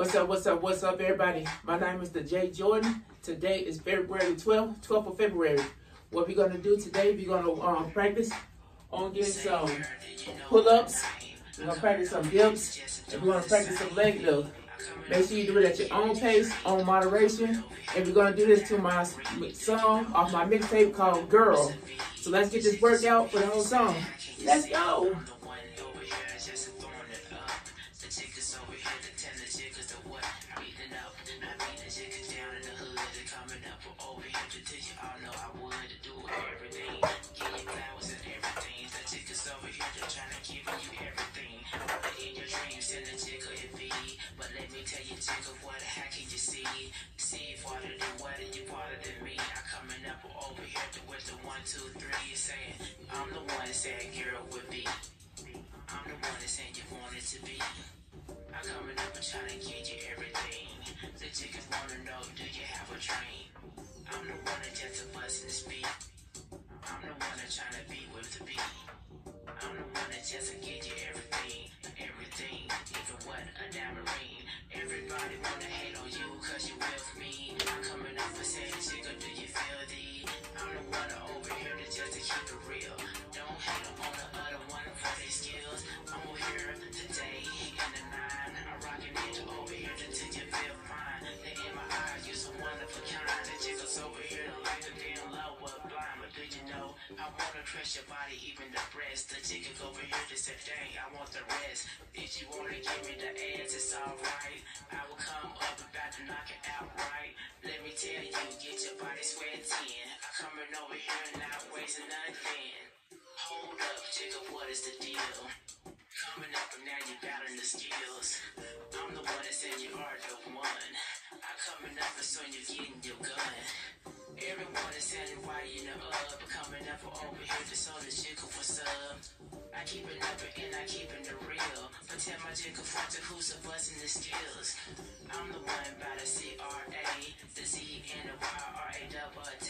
What's up, what's up, what's up, everybody? My name is the J Jordan. Today is February 12th, 12th of February. What we're gonna do today, we're gonna um, practice on getting some pull-ups. We're gonna practice some dips, and we're gonna practice some leg lifts. Make sure you do it at your own pace, on moderation. And we're gonna do this to my song off my mixtape called Girl. So let's get this workout for the whole song. Let's go. Take of what, how can down in the holy coming up over here to tell you all I would do everything. Give you flowers and everything. The chickens over here to trying to give you everything. In your dreams, send the chicker and feed. But let me tell you, chick of what the heck did you see? See farther than what, and you farther than me. I coming up over here to with the one, two, three, saying, I'm the one that said girl would be. I'm the one that said you wanted to be. I coming up and trying to get you everything. The chickens wanna know, do you have a dream? I'm the one that just a bus the speed. I'm the one that trying to be with the beat. I'm the one that just get you everything, everything, even what a diamond ring. Everybody wanna hate on you cause you with But do you know, I wanna crush your body, even the breast. The Chico's over here to say, dang, I want the rest. If you wanna give me the ass, it's alright. I will come up about to knock it out right. Let me tell you, get your body sweating. I'm coming over here not wasting nothing. Hold up, Jacob, what is the deal? Coming up and now you're battling the skills. I'm the one that said you are the one. I'm coming up and soon you're getting your gun. Everyone is saying why you know up. Coming up over here to show the chick for sub. I keep it up and I keep it real. But tell my jiggle front to who's a buzzing the skills. I'm the one by the C-R-A, the Z and the Y-R-A double T.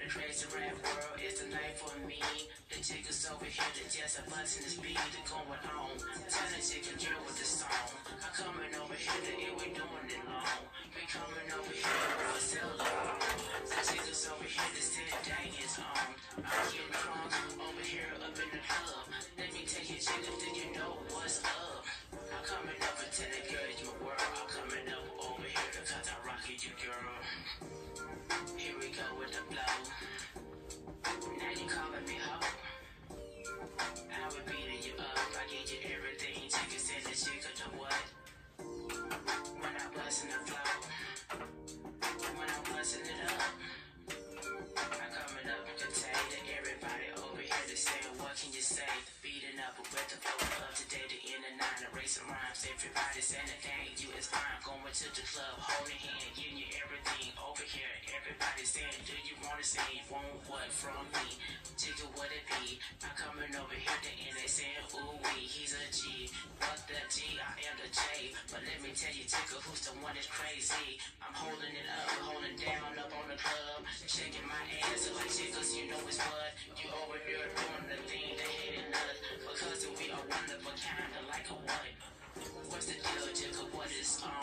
The crazy rap world is the night for me. The jiggers over here, the just a buzzing the speed to going on. When I bust in your up. I give you When I'm passing the flow. When I'm busting it up. Say? Beating up with the flow of today, the end of nine, erasing rhymes. Everybody saying the game, you is fine. Going to the club, holding hand, giving you everything over here. Everybody saying, do you want to see? want what from me? Jigga, what it be? I'm coming over here to end, they saying, ooh wee, he's a G. What the G? I am the J. But let me tell you, Jigga, who's the one that's crazy? I'm holding it up, holding down up on the club, shaking my ass like Jiggers, you know it's what? You over here doing the thing. We are one of a kind, like a what? What's the deal, Jigga? What is on?